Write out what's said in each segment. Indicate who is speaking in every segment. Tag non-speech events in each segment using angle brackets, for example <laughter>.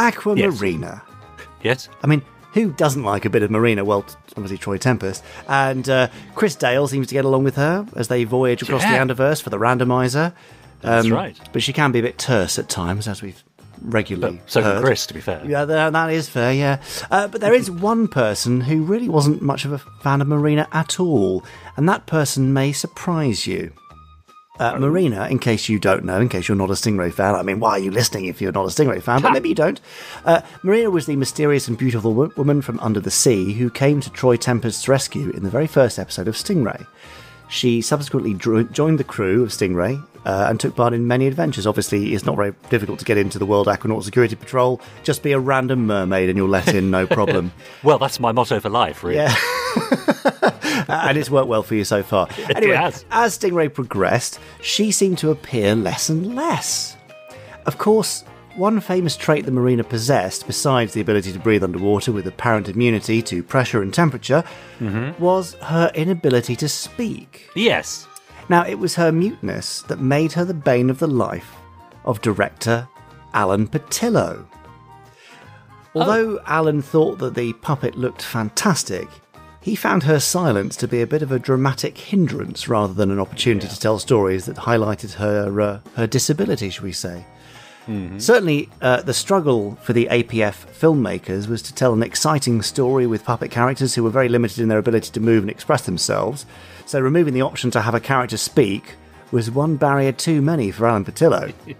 Speaker 1: Aquamarina.
Speaker 2: Yes.
Speaker 1: I mean, who doesn't like a bit of Marina? Well, obviously Troy Tempest. And uh, Chris Dale seems to get along with her as they voyage across
Speaker 2: Yeah.
Speaker 1: the Anderverse for the randomizer.
Speaker 2: That's
Speaker 1: Um,
Speaker 2: right.
Speaker 1: But she can be a bit terse at times, as we've regularly
Speaker 2: So can
Speaker 1: heard.
Speaker 2: Chris, to be fair.
Speaker 1: Yeah, that, that is fair, yeah. Uh, but there is <laughs> one person who really wasn't much of a fan of Marina at all, and that person may surprise you. Uh, Marina, in case you don't know, in case you're not a Stingray fan, I mean, why are you listening if you're not a Stingray fan? But maybe you don't. Uh, Marina was the mysterious and beautiful wo- woman from under the sea who came to Troy Tempest's rescue in the very first episode of Stingray. She subsequently joined the crew of Stingray uh, and took part in many adventures. Obviously, it's not very difficult to get into the World Aquanaut Security Patrol. Just be a random mermaid and you'll let in, no problem. <laughs>
Speaker 2: Well, that's my motto for life, really.
Speaker 1: Yeah. <laughs> <laughs> and it's worked well for you so far. Anyway,
Speaker 2: has.
Speaker 1: as Stingray progressed, she seemed to appear less and less. Of course, one famous trait the Marina possessed, besides the ability to breathe underwater with apparent immunity to pressure and temperature, mm-hmm. was her inability to speak.
Speaker 2: Yes.
Speaker 1: Now, it was her muteness that made her the bane of the life of director Alan Patillo. Oh. Although Alan thought that the puppet looked fantastic, he found her silence to be a bit of a dramatic hindrance rather than an opportunity to tell stories that highlighted her uh, her disability, shall we say. Certainly, uh, the struggle for the APF filmmakers was to tell an exciting story with puppet characters who were very limited in their ability to move and express themselves. So, removing the option to have a character speak was one barrier too many for Alan Patillo. <laughs>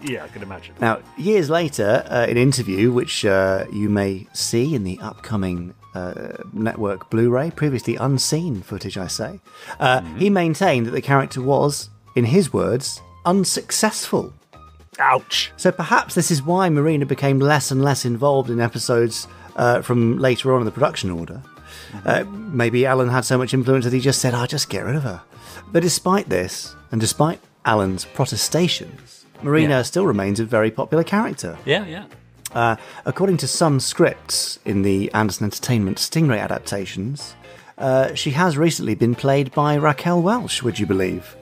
Speaker 2: Yeah, I can imagine.
Speaker 1: Now, years later, uh, an interview which uh, you may see in the upcoming uh, network Blu ray, previously unseen footage, I say, uh, he maintained that the character was, in his words, unsuccessful.
Speaker 2: Ouch.
Speaker 1: So perhaps this is why Marina became less and less involved in episodes uh, from later on in the production order. Uh, maybe Alan had so much influence that he just said, I'll just get rid of her. But despite this, and despite Alan's protestations, Marina
Speaker 2: Yeah.
Speaker 1: still remains a very popular character.
Speaker 2: Yeah, yeah.
Speaker 1: Uh, according to some scripts in the Anderson Entertainment Stingray adaptations, uh, she has recently been played by Raquel Welch, would you believe?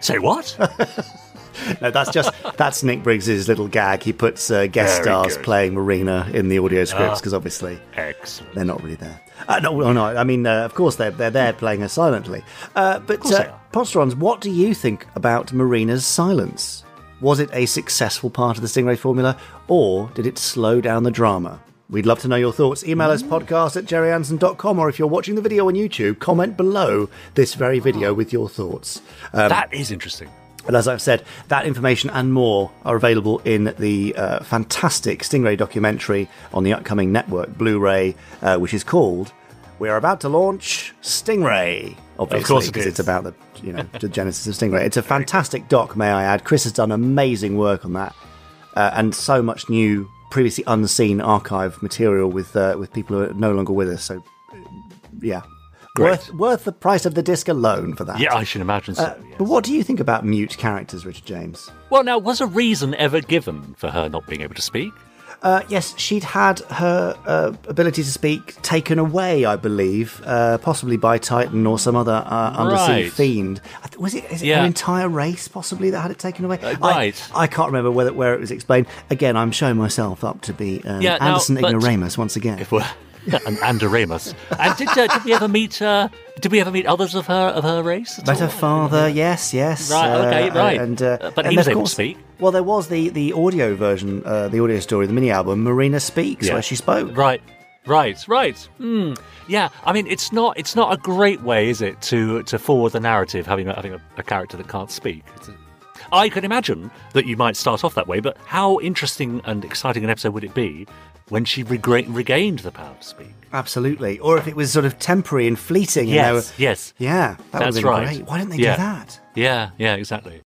Speaker 2: Say what? <laughs>
Speaker 1: No, that's just that's Nick Briggs's little gag. He puts uh, guest
Speaker 2: Very
Speaker 1: stars
Speaker 2: good. Ah.
Speaker 1: playing Marina in the audio scripts because obviously
Speaker 2: Excellent.
Speaker 1: they're not really there. Uh, no, well, no, I mean, uh, of course they're they're there playing her silently. Uh, but uh. Posterons, what do you think about Marina's silence? Was it a successful part of the Stingray formula, or did it slow down the drama? We'd love to know your thoughts. Email us podcast at gerryanderson.com, or if you're watching the video on YouTube, comment below this very video with your thoughts. Um,
Speaker 2: that is interesting.
Speaker 1: and as I've said, that information and more are available in the uh, fantastic Stingray documentary on the upcoming network Blu ray, uh, which is called We're About to Launch Stingray. Obviously,
Speaker 2: course
Speaker 1: because
Speaker 2: is.
Speaker 1: it's about the you know <laughs> the genesis of Stingray. It's a fantastic doc, may I add. Chris has done amazing work on that, uh, and so much new, previously unseen archive material with uh, with people who are no longer with us. So, uh, yeah,
Speaker 2: Great.
Speaker 1: worth worth the price of the disc alone for that.
Speaker 2: Yeah, I should imagine so.
Speaker 1: Uh,
Speaker 2: yes.
Speaker 1: But what do you think about mute characters, Richard James?
Speaker 2: Well, now, was a reason ever given for her not being able to speak?
Speaker 1: Uh, yes, she'd had her uh, ability to speak taken away, I believe, uh, possibly by Titan or some other uh, undersea
Speaker 2: Right.
Speaker 1: fiend. Was it, is it
Speaker 2: Yeah.
Speaker 1: an entire race possibly that had it taken away?
Speaker 2: Uh,
Speaker 1: I-
Speaker 2: right.
Speaker 1: I, can't remember whether where it was explained. Again, I'm showing myself up to be um,
Speaker 2: Yeah, now,
Speaker 1: Anderson
Speaker 2: but-
Speaker 1: Ignoramus once again.
Speaker 2: If we're <laughs> and Andoremus. And did, uh, did we ever meet? Uh, did we ever meet others of her of her race?
Speaker 1: Met her father, yes, yes.
Speaker 2: Right, okay, right.
Speaker 1: And, uh,
Speaker 2: Uh, but
Speaker 1: and
Speaker 2: he was able to speak.
Speaker 1: Well, there was the, the audio version, uh, the audio story, the mini album, Marina Speaks,
Speaker 2: Yeah.
Speaker 1: where she spoke.
Speaker 2: Right, right, right. Hmm. Yeah, I mean, it's not it's not a great way, is it, to to forward the narrative having a, having a, a character that can't speak. I can imagine that you might start off that way, but how interesting and exciting an episode would it be when she regra- regained the power to speak?
Speaker 1: Absolutely. Or if it was sort of temporary and fleeting. and
Speaker 2: Yes,
Speaker 1: were-
Speaker 2: yes.
Speaker 1: Yeah, that would
Speaker 2: That's
Speaker 1: have been
Speaker 2: right.
Speaker 1: great. Why didn't they
Speaker 2: Yeah.
Speaker 1: do that?
Speaker 2: Yeah, yeah, exactly.